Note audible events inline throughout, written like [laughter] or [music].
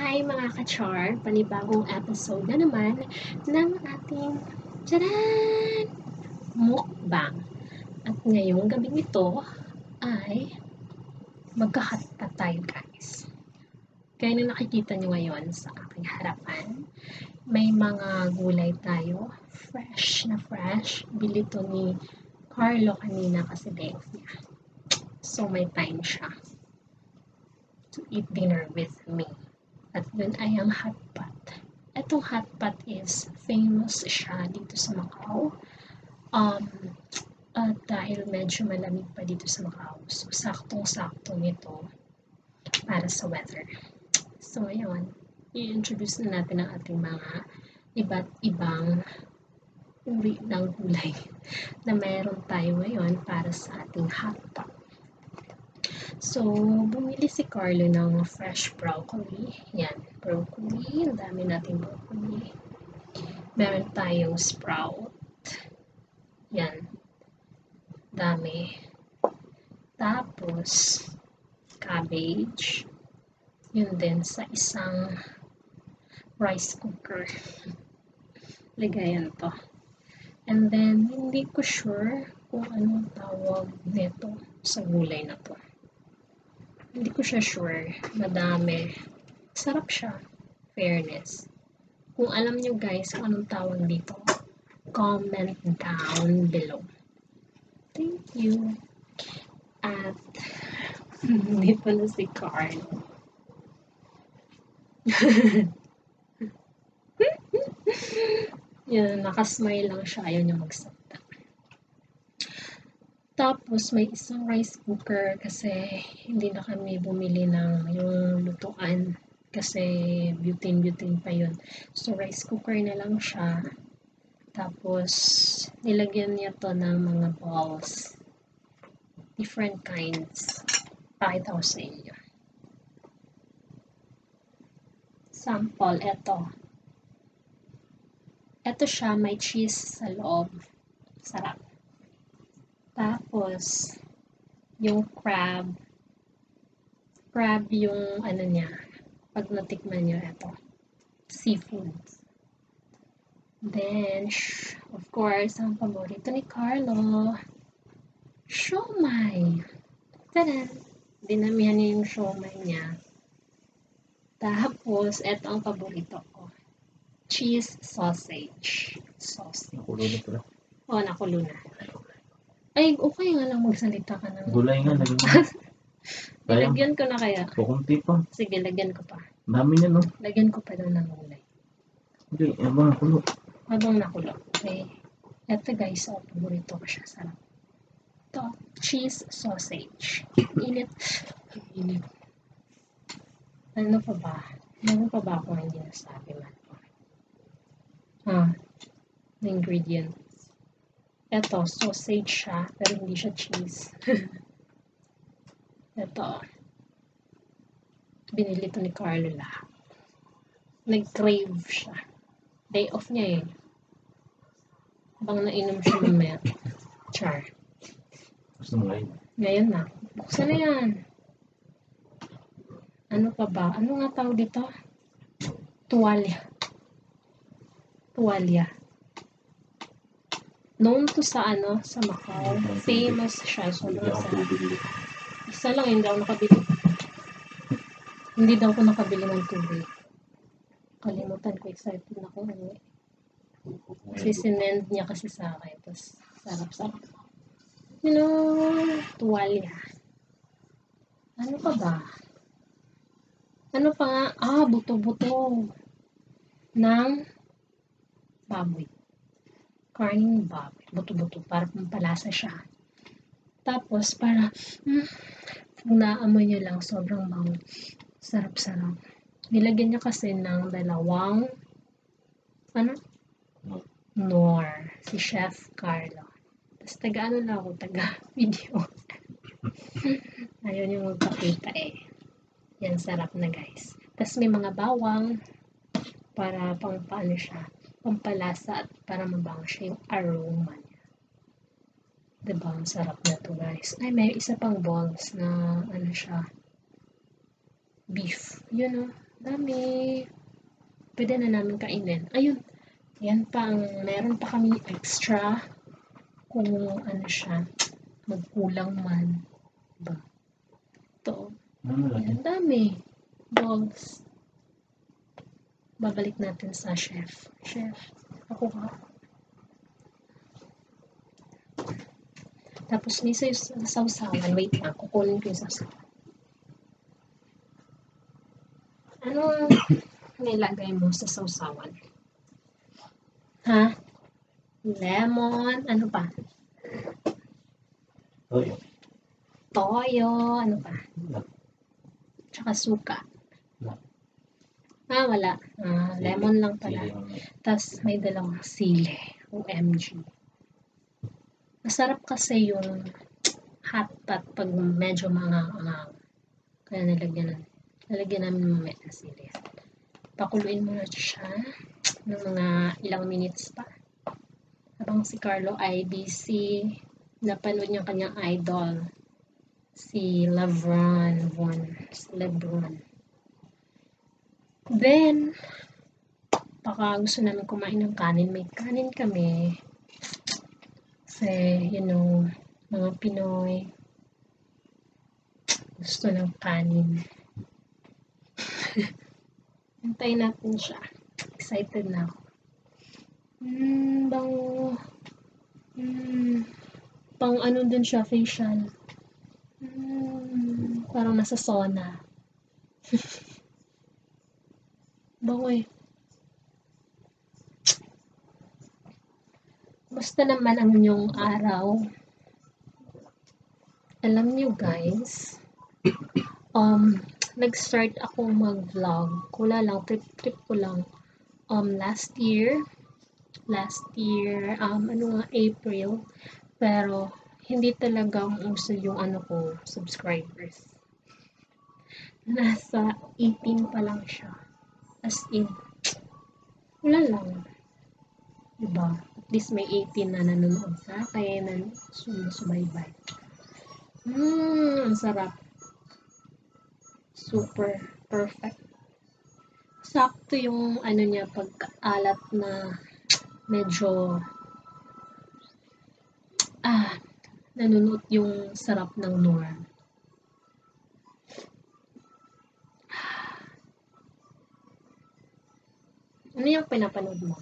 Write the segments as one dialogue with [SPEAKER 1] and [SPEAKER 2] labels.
[SPEAKER 1] Hi mga ka-char! Panibagong episode na naman ng ating Tadaan! Mukbang. At ngayong gabing ito ay magkahatpat tayo guys. Kaya na nakikita nyo ngayon sa aking harapan, may mga gulay tayo. Fresh na fresh. Bili to ni Carlo kanina kasi day niya. So may time siya to eat dinner with me. At yun ay ang hot pot. Itong hot pot is famous siya dito sa Macau. Um, at dahil medyo malamig pa dito sa Macau, so saktong-sakto nito para sa weather. So, ayun, i-introduce na natin ang ating mga iba't ibang uri ng gulay [laughs] na mayroon tayo ngayon para sa ating hot pot. So, bumili si Carlo ng fresh broccoli. Yan, broccoli. Ang dami nating broccoli. Meron tayong sprout. Yan. Dami. Tapos, cabbage. Yun din sa isang rice cooker. [laughs] Ligayan to. And then, hindi ko sure kung anong tawag nito sa gulay na to. Hindi ko siya sure. Madami. Sarap siya. Fairness. Kung alam nyo guys anong tawag dito, comment down below. Thank you. At [laughs] dito na si Carl. [laughs] Yan, nakasmile lang siya. Ayaw niya magsalita. Tapos, may isang rice cooker kasi hindi na kami bumili ng yung lutuan kasi butane-butane pa yun. So, rice cooker na lang siya. Tapos, nilagyan niya to ng mga balls. Different kinds. Pakita ko sa inyo. Sample, eto. Eto siya, may cheese sa loob. Sarap. Tapos, yung crab, crab yung ano niya, pag natikman nyo, ito, seafood. Then, of course, ang paborito ni Carlo, siomay. Tada! Dinamihan niya yung siomay niya. Tapos, ito ang paborito ko. Cheese sausage. Sausage.
[SPEAKER 2] Nakulo na pala.
[SPEAKER 1] Oh, nakulo na. Ay, okay nga lang magsalita ka ng...
[SPEAKER 2] Gulay nga, lagyan mo. [laughs] Kaya,
[SPEAKER 1] Lagyan ko na kaya.
[SPEAKER 2] kukunti pa.
[SPEAKER 1] Sige, lagyan ko pa.
[SPEAKER 2] Dami niya, no?
[SPEAKER 1] Lagyan ko pa daw ng gulay.
[SPEAKER 2] Hindi, abang nakulo.
[SPEAKER 1] Habang nakulo. Okay. Ito guys, oh, paborito ko siya. Sarap. Ito, cheese sausage. Init. Init. Ano pa ba? Ano pa ba ako hindi nasabi man? Ah, the ingredients. Ito, sausage siya, pero hindi siya cheese. [laughs] Ito. Binili to ni Carlo lahat. Nag-crave siya. Day off niya eh. Bang nainom siya mamaya. Char.
[SPEAKER 2] Gusto mo ngayon.
[SPEAKER 1] Ngayon na. Buksan na yan. Ano pa ba? Ano nga tawag dito? Tuwalya. Tuwalya. Known to sa ano, sa Macau. Famous siya.
[SPEAKER 2] Hindi
[SPEAKER 1] Sobrang
[SPEAKER 2] ako
[SPEAKER 1] sarap.
[SPEAKER 2] bibili.
[SPEAKER 1] Isa lang, hindi ako nakabili. Hindi daw ako nakabili ng tubig. Kalimutan ko, excited na ako. Ano, eh. kasi sinend niya kasi sa akin. Tapos, sarap-sarap. You know, tuwalya. Ano pa ba? Ano pa nga? Ah, buto-buto. Ng baboy. Karning baboy. Buto-buto. Para pampalasa siya. Tapos, para, hmm, kung naamoy niyo lang, sobrang bango. Sarap-sarap. Nilagyan niya kasi ng dalawang, ano? Nor. Si Chef Carlo. Tapos, taga ano lang ako, taga video. [laughs] Ayaw niyo magpakita eh. Yan, sarap na guys. Tapos, may mga bawang para pang paano siya, pampalasa at para mabango siya yung aroma niya. Diba? Ang sarap na to guys. Ay, may isa pang balls na ano siya. Beef. Yun o. Dami. Pwede na namin kainin. Ayun. Yan pa ang meron pa kami extra kung ano siya magkulang man. Diba? Ito.
[SPEAKER 2] Ano?
[SPEAKER 1] Ang dami. Balls. Babalik natin sa chef. Chef. Ako ka. Tapos may sa sausawan. Wait lang. Kukunin ko yung sausawan. Ano nilagay mo sa sausawan? Ha? Lemon. Ano pa?
[SPEAKER 2] Toyo.
[SPEAKER 1] Toyo. Ano pa? Tsaka suka. Ah, wala. Ah, lemon lang pala. Tapos may dalawang sili. OMG. Masarap kasi yung hot pot pag medyo mga uh, kaya nilagyan na nalagyan namin mamaya ng sili. Pakuluin mo na siya ng mga ilang minutes pa. Habang si Carlo ay busy napanood niya kanyang idol si Lebron Von si Lebron then baka gusto namin kumain ng kanin. May kanin kami. Kasi you know mga Pinoy gusto ng kanin. [laughs] Hintayin natin siya. Excited na ako. Hmm bango hmm pang ano din siya facial. Hmm parang nasa sauna [laughs] bango eh Basta naman ang inyong araw. Alam niyo guys, um, nag-start ako mag-vlog. Kula lang, trip-trip ko lang. Um, last year, last year, um, ano nga, April. Pero, hindi talaga uso yung ano ko, subscribers. [laughs] Nasa 18 pa lang siya. As in, wala lang. Diba? At least may 18 na nanonood sa akin, na sumusubaybay. Mmm, ang sarap. Super perfect. Sakto yung ano niya pagkaalat na medyo ah, nanonood yung sarap ng norm. Ano yung pinapanood mo?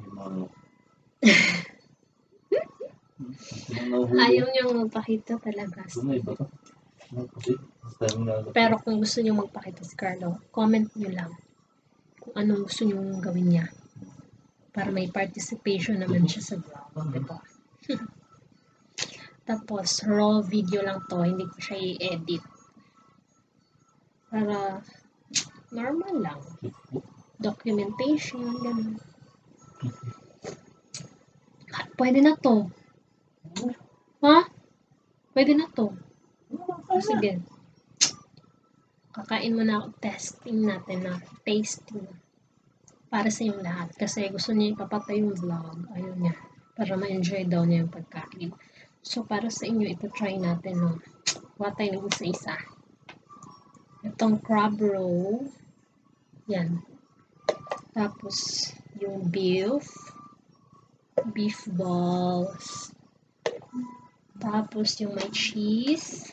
[SPEAKER 2] Yung mga... [laughs]
[SPEAKER 1] Ayaw niyang magpakita talaga.
[SPEAKER 2] Tunay ba to? Ano.
[SPEAKER 1] Pero kung gusto niyo magpakita si Carlo, comment niyo lang kung anong gusto niyo gawin niya. Para may participation naman siya sa vlog. Diba? [laughs] Tapos, raw video lang to. Hindi ko siya i-edit. Para normal lang. Documentation, ganun. Ah, Pwede na to. Ha? Pwede na to. O, sige. Kakain mo na ako. Testing natin na. Tasting. Para sa yung lahat. Kasi gusto niya ipapatay yung vlog. Ayun niya. Para ma-enjoy daw niya yung pagkain. So, para sa inyo, ito try natin. No? Kuha tayo ng isa-isa. Itong crab roll. Yan. Tapos, yung beef. Beef balls. Tapos, yung may cheese.